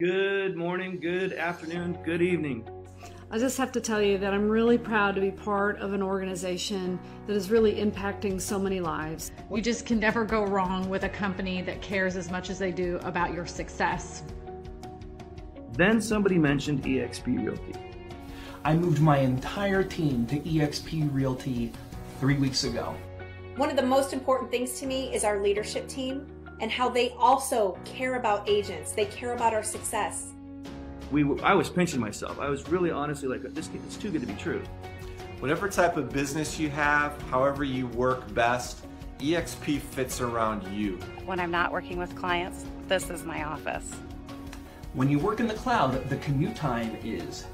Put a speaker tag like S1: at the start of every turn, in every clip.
S1: Good morning, good afternoon, good evening.
S2: I just have to tell you that I'm really proud to be part of an organization that is really impacting so many lives.
S3: You just can never go wrong with a company that cares as much as they do about your success.
S1: Then somebody mentioned eXp Realty.
S4: I moved my entire team to eXp Realty three weeks ago.
S5: One of the most important things to me is our leadership team and how they also care about agents. They care about our success.
S1: We, I was pinching myself. I was really honestly like, this it's too good to be true.
S6: Whatever type of business you have, however you work best, eXp fits around you.
S7: When I'm not working with clients, this is my office.
S4: When you work in the cloud, the commute time is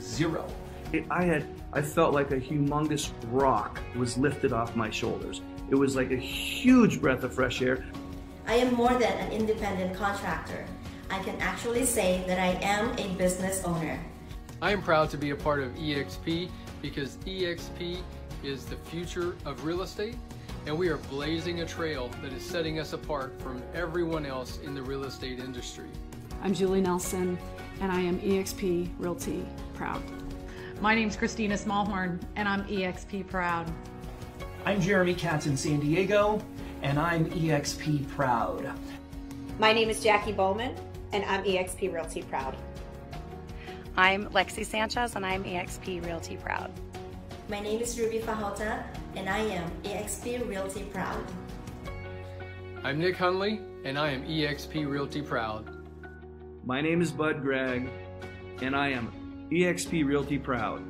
S4: zero.
S1: It, I had, I felt like a humongous rock was lifted off my shoulders. It was like a huge breath of fresh air.
S8: I am more than an independent contractor. I can actually say that I am a business owner.
S9: I am proud to be a part of eXp because eXp is the future of real estate and we are blazing a trail that is setting us apart from everyone else in the real estate industry.
S2: I'm Julie Nelson, and I am eXp Realty Proud.
S3: My name is Christina Smallhorn, and I'm eXp Proud.
S4: I'm Jeremy Katz in San Diego, and I'm eXp Proud.
S5: My name is Jackie Bowman, and I'm eXp Realty Proud.
S7: I'm Lexi Sanchez, and I'm eXp Realty Proud.
S8: My name is Ruby Fajota, and I am eXp Realty Proud.
S9: I'm Nick Hunley, and I am eXp Realty Proud.
S1: My name is Bud Gregg, and I am eXp Realty Proud.